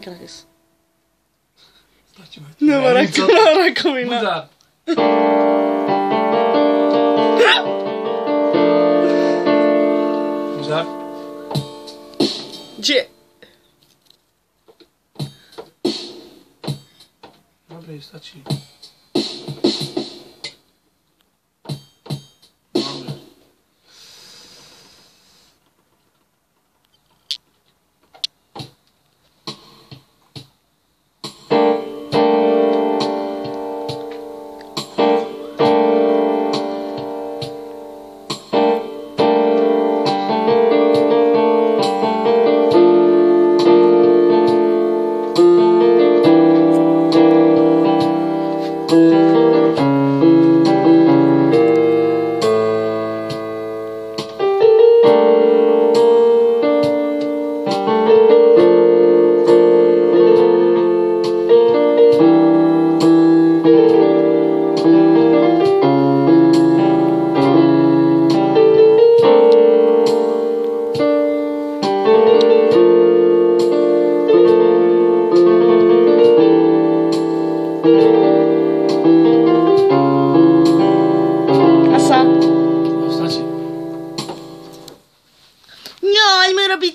Krakis. Stačíme. Nebo rakovina, rakovina. Buda. Buda. Že... Dobrý, Hasan. Hasan şey. Ya merhaba